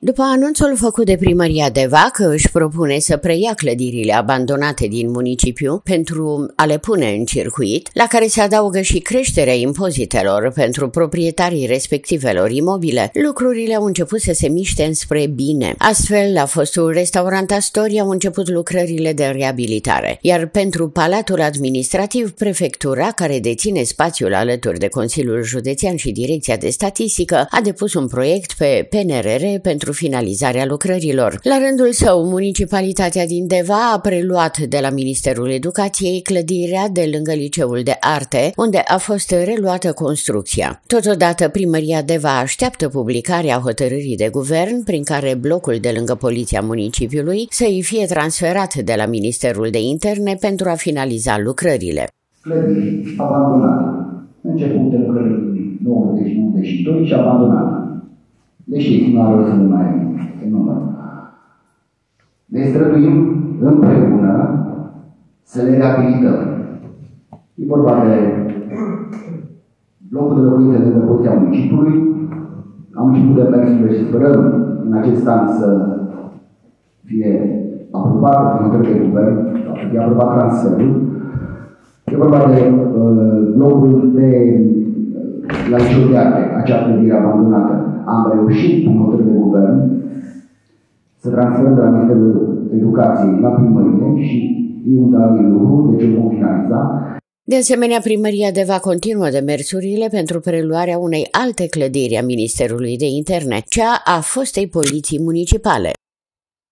După anunțul făcut de primăria Deva că își propune să preia clădirile abandonate din municipiu pentru a le pune în circuit, la care se adaugă și creșterea impozitelor pentru proprietarii respectivelor imobile, lucrurile au început să se miște înspre bine. Astfel, la fostul restaurant Astoria au început lucrările de reabilitare, iar pentru Palatul Administrativ, prefectura, care deține spațiul alături de Consiliul Județean și Direcția de Statistică, a depus un proiect pe PNRR pentru pentru finalizarea lucrărilor. La rândul său, municipalitatea din Deva a preluat de la Ministerul Educației clădirea de lângă Liceul de Arte, unde a fost reluată construcția. Totodată, primăria Deva așteaptă publicarea hotărârii de guvern prin care blocul de lângă Poliția Municipiului să-i fie transferat de la Ministerul de Interne pentru a finaliza lucrările. Clădiri abandonate. Început de lucrările 90-92 și abandonate. Le știți, nu are o să nu mai număr. Ne străduim împreună să le reabilităm. E vorba de blocul de locuințe de Poliția Municipiului. Am început de mersurile și sperăm în acest an să fie aprobat prin de guvern, să fie aprobat transferul. E vorba de uh, blocul de la Liceul de Arte, acea clădire abandonată am reușit, în hotărâre de guvern, să transferăm de la Ministerul Educației la primărie și e un dat lucru, deci o vom finaliza. De asemenea, primăria de va continua demersurile pentru preluarea unei alte clădiri a Ministerului de Interne, cea a fostei poliții municipale.